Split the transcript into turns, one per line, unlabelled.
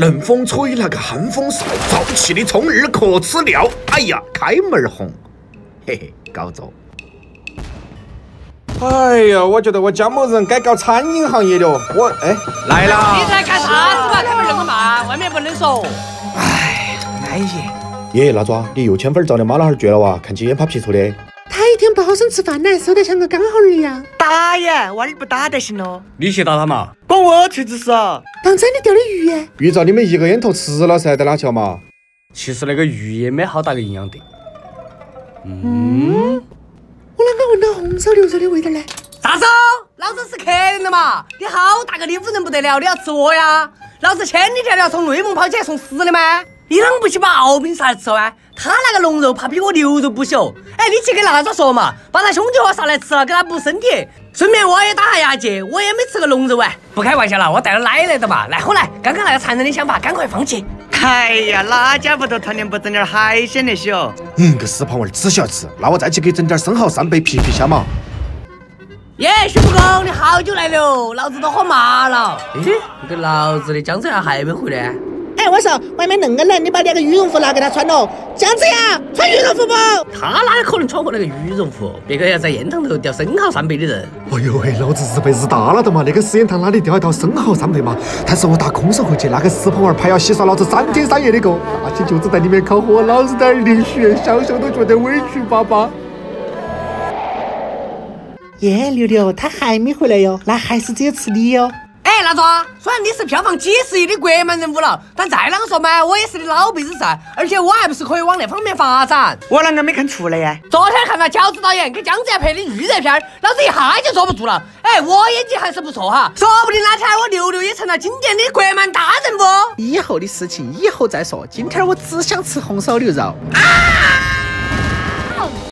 冷风吹那个寒风扫，早起的虫儿可吃了。哎呀，开门红，嘿嘿，搞着。
哎呀，我觉得我江某人该搞餐饮行业了。我哎
来了。
你在干啥子嘛？开门那么慢，外面不冷说。
哎，安逸。
耶，那爪，你又牵粉照的妈老汉儿绝了哇！看起眼怕皮粗的。
他一天不好生吃饭呢，瘦得像个干猴儿一样。
打呀，娃儿不打得行了。
你去打他嘛？
管我锤子事啊！
当真的钓的鱼耶？
鱼照你们一个烟头吃了噻，在哪瞧嘛？
其实那个鱼也没好大个营养的。
嗯。我啷个闻到红烧牛肉的味道呢？
啥子？老子是客人了嘛？你好大个礼物人不得了，你要吃我呀？老子千里迢迢从内蒙跑起来送死的吗？你啷不去把敖丙杀来吃完？他那个龙肉怕比我牛肉不小。哎，你去给那个说嘛，把他兄弟伙杀来吃了，给他补身体。顺便我也打下牙祭，我也没吃过龙肉啊。不开玩笑了，我带了奶来的嘛。来，喝来，刚刚那个残忍的想法，赶快放弃。
哎呀，哪家屋头常年不整点海鲜那些哦？
嗯，个死胖娃儿只需要吃，那我再去给整点生蚝扇贝皮皮虾嘛。
耶，徐木工，你好久来了，老子都喝麻了。哎，你个老子的，江浙阳还没回来？
哎，我说外面恁个冷，你把那个羽绒服拿给他穿喽。姜子牙，穿羽绒服不？
他哪里可能穿过那个羽绒服？别个要在烟塘头钓生蚝扇贝的人。
哎呦喂，老子日被日大了的嘛！那个石烟塘哪里钓得到生蚝扇贝嘛？但是我打空手回去，那个死胖娃儿怕要洗刷老子三天三夜的锅，拿起舅子在里面烤火，老子在那儿淋血，想想都觉得委屈巴巴。
耶，六六，他还没回来哟，那还是只有吃你哟。
哎，那爪，虽然你是票房几十亿的国漫人物了，但再啷个说嘛，我也是你老辈子噻，而且我还不是可以往那方面发展。
我啷个没看出来呀？
昨天看到饺子导演给姜子牙拍的预热片，老子一下就坐不住了。哎，我演技还是不错哈，说不定哪天我牛牛也成了经典的国漫大人物。
以后的事情以后再说，今天我只想吃红烧牛肉。啊！